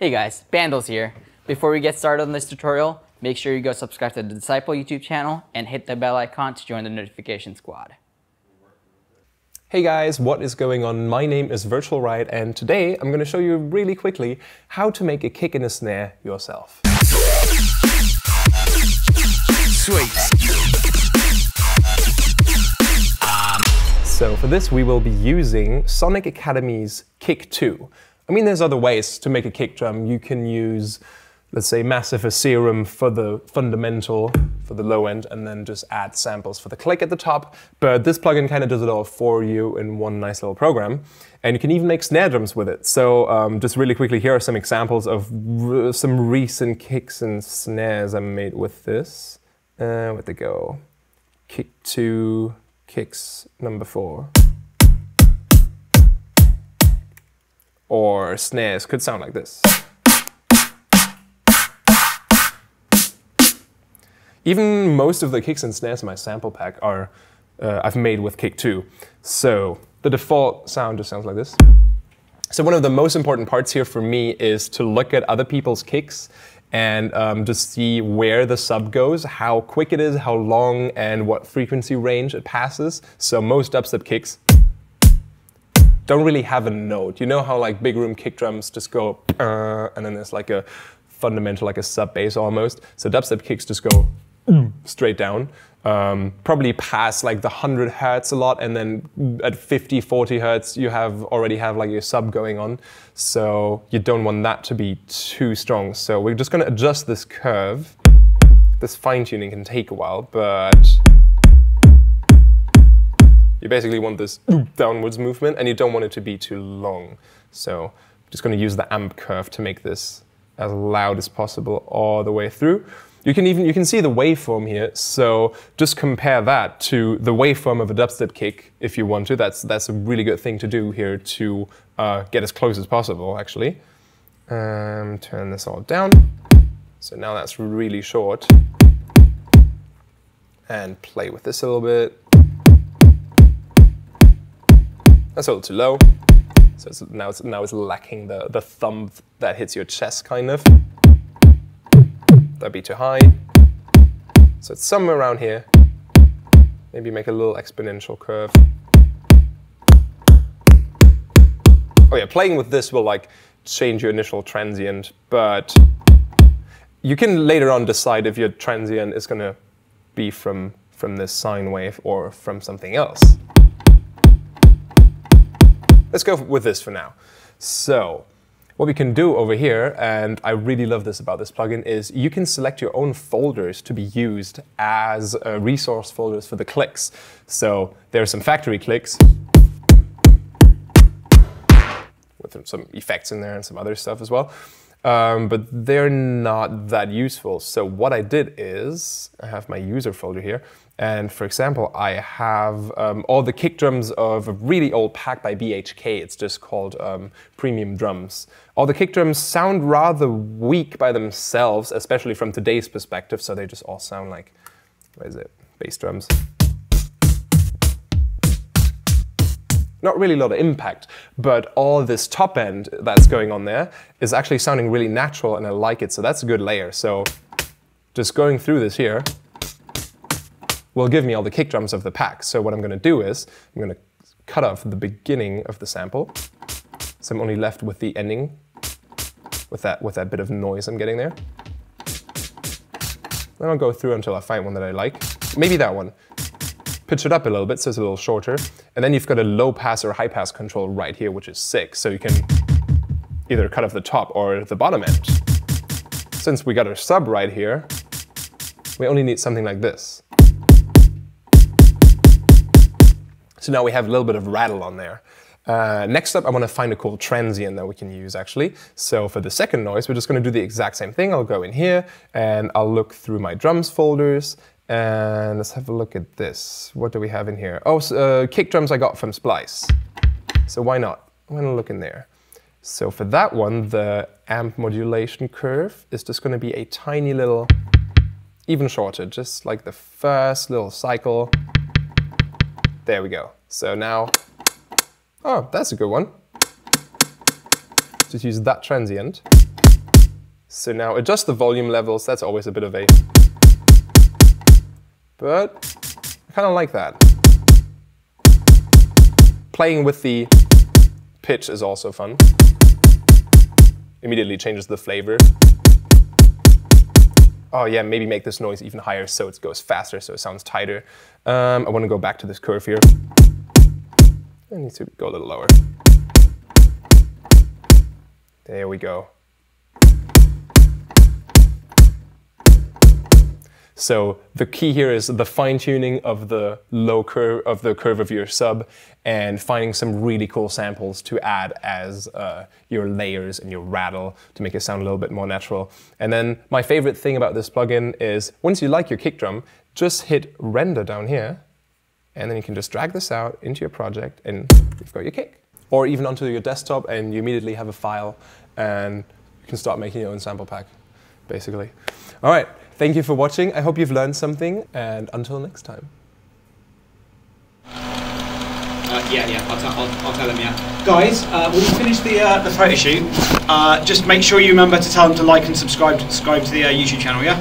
Hey guys, Bandles here. Before we get started on this tutorial, make sure you go subscribe to the Disciple YouTube channel and hit the bell icon to join the notification squad. Hey guys, what is going on? My name is Virtual Riot and today I'm going to show you really quickly how to make a kick and a snare yourself. Sweet. So for this we will be using Sonic Academy's Kick 2. I mean there's other ways to make a kick drum. You can use let's say Massive Serum for the fundamental, for the low end, and then just add samples for the click at the top. But this plugin kind of does it all for you in one nice little program. And you can even make snare drums with it. So um, just really quickly, here are some examples of some recent kicks and snares I made with this. Uh, where'd they go? Kick two, kicks number four. Or snares could sound like this. Even most of the kicks and snares in my sample pack are uh, I've made with Kick 2. So the default sound just sounds like this. So one of the most important parts here for me is to look at other people's kicks and um, just see where the sub goes, how quick it is, how long, and what frequency range it passes. So most dubstep kicks don't really have a note. You know how like big room kick drums just go, uh, and then there's like a fundamental, like a sub bass almost. So dubstep kicks just go straight down. Um, probably past like the 100 hertz a lot and then at 50 40 hertz you have already have like your sub going on so you don't want that to be too strong so we're just going to adjust this curve this fine-tuning can take a while but basically want this downwards movement and you don't want it to be too long so I'm just going to use the amp curve to make this as loud as possible all the way through you can even you can see the waveform here. So just compare that to the waveform of a dubstep kick if you want to. That's that's a really good thing to do here to uh, get as close as possible. Actually, um, turn this all down. So now that's really short. And play with this a little bit. That's a little too low. So it's, now it's now it's lacking the the thumb that hits your chest kind of that'd be too high. So it's somewhere around here. Maybe make a little exponential curve. Oh yeah, playing with this will like change your initial transient, but you can later on decide if your transient is gonna be from, from this sine wave or from something else. Let's go with this for now. So what we can do over here, and I really love this about this plugin, is you can select your own folders to be used as uh, resource folders for the clicks. So there are some factory clicks with some effects in there and some other stuff as well. Um, but they're not that useful. So what I did is, I have my user folder here, and for example, I have um, all the kick drums of a really old pack by BHK. It's just called um, Premium Drums. All the kick drums sound rather weak by themselves, especially from today's perspective. So they just all sound like, what is it, bass drums. Not really a lot of impact, but all this top end that's going on there is actually sounding really natural and I like it. So that's a good layer. So just going through this here, will give me all the kick drums of the pack. So what I'm going to do is I'm going to cut off the beginning of the sample. So I'm only left with the ending, with that, with that bit of noise I'm getting there. Then I'll go through until I find one that I like. Maybe that one. Pitch it up a little bit so it's a little shorter. And then you've got a low pass or high pass control right here, which is sick. So you can either cut off the top or the bottom end. Since we got our sub right here, we only need something like this. So now we have a little bit of rattle on there. Uh, next up, I want to find a cool transient that we can use actually. So for the second noise, we're just going to do the exact same thing. I'll go in here and I'll look through my drums folders and let's have a look at this. What do we have in here? Oh, so, uh, kick drums I got from Splice. So why not? I'm to look in there. So for that one, the amp modulation curve is just going to be a tiny little, even shorter, just like the first little cycle. There we go. So now, oh, that's a good one. Just use that transient. So now adjust the volume levels. That's always a bit of a... But I kind of like that. Playing with the pitch is also fun. Immediately changes the flavor. Oh yeah, maybe make this noise even higher so it goes faster, so it sounds tighter. Um, I want to go back to this curve here. I need to go a little lower. There we go. So the key here is the fine tuning of the low curve of the curve of your sub and finding some really cool samples to add as uh, your layers and your rattle to make it sound a little bit more natural. And then my favorite thing about this plugin is once you like your kick drum, just hit render down here and then you can just drag this out into your project and you've got your kick. Or even onto your desktop and you immediately have a file and you can start making your own sample pack, basically. All right, thank you for watching. I hope you've learned something and until next time. Uh, yeah, yeah, I'll, I'll, I'll tell them, yeah. Guys, uh, when we finish the, uh, the photo shoot, uh, just make sure you remember to tell them to like and subscribe, subscribe to the uh, YouTube channel, yeah?